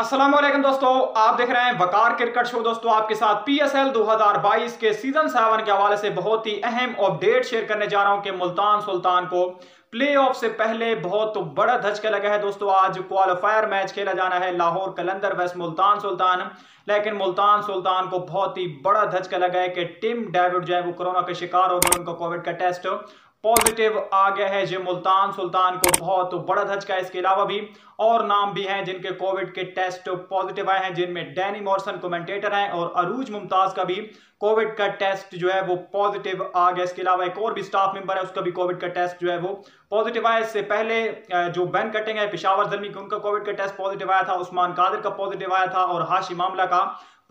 वालेकुम दोस्तों, आप देख रहे हैं वकार क्रिकेट शो दोस्तों, आपके साथ पीएसएल 2022 के सीज़न सेवन के हवाले से बहुत ही अहम अपडेट शेयर करने जा रहा हूँ कि मुल्तान सुल्तान को प्लेऑफ से पहले बहुत बड़ा धचका लगा है दोस्तों। आज क्वालिफायर मैच खेला जाना है लाहौर कलंदर वेस्ट मुल्तान सुल्तान। लेकिन मुल्तान सुल्तान को बहुत ही बड़ा धचका लगा है कि टिम डेविड जो है वो कोरोना का शिकार हो गए, उनका कोविड का टेस्ट पॉजिटिव आ गया है जो मुल्तान सुल्तान को बहुत बड़ा धचका है। इसके अलावा भी और नाम भी हैं जिनके कोविड के टेस्ट पॉजिटिव आए हैं, जिनमें डैनी मॉर्सन कमेंटेटर हैं और अरूज मुमताज़ का भी कोविड का टेस्ट जो है वो पॉजिटिव आ गया। इसके अलावा एक और भी स्टाफ मेंबर है, उसका भी कोविड का टेस्ट जो है वो पॉजिटिव आया। इससे पहले जो बैन कटिंग है, पिशावर जलमी, उनका कोविड का टेस्ट पॉजिटिव आया था। उस्मान कादिर का पॉजिटिव आया था और हाशी मामला का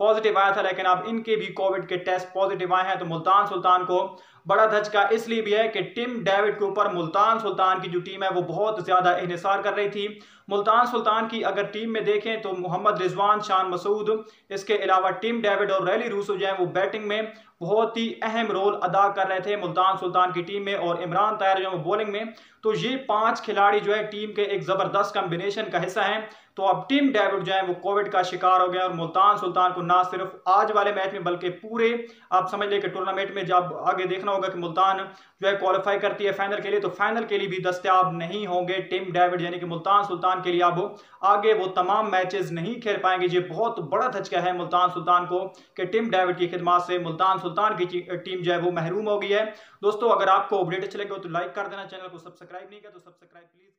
पॉजिटिव आया था, लेकिन अब इनके भी कोविड के टेस्ट पॉजिटिव आए हैं तो मुल्तान सुल्तान को बड़ा धचका इसलिए भी है कि टिम डेविड के ऊपर मुल्तान सुल्तान की जो टीम है, वो बहुत ज़्यादा इहसार कर रही थी। मुल्तान सुल्तान की अगर टीम में देखें तो मोहम्मद रिजवान, शान मसूद, इसके अलावा टिम डेविड और रैली रूसो जो है वो बैटिंग में बहुत ही अहम रोल अदा कर रहे थे मुल्तान सुल्तान की टीम में और इमरान तैयार जो है बॉलिंग में। तो ये पाँच खिलाड़ी जो है, टीम के एक ज़बरदस्त कम्बिनेशन का हिस्सा है। तो अब टीम डेविड जो है, वो कोविड का शिकार हो गया और मुल्तान सुल्तान को ना सिर्फ़ आज वाले मैच में, बल्कि पूरे, आप समझ लें कि टूर्नामेंट में जब आगे देखना होगा कि मुल्तान जो है क्वालिफाई करती है फाइनल के लिए तो फाइनल के लिए भी दस्तियाब नहीं होंगे। टीम डेविड यानी कि मुल्तान सुल्तान के लिए अब आगे वो तमाम मैचेस नहीं खेल पाएँगे। ये बहुत बड़ा धचका है मुल्तान सुल्तान को कि टीम डेविड की खिदमत से मुल्तान सुल्तान की टीम जो है वो महरूम हो गई है। दोस्तों, अगर आपको अपडेट अच्छे लगे तो लाइक कर देना, चैनल को सब्सक्राइब नहीं किया तो सब्सक्राइब प्लीज़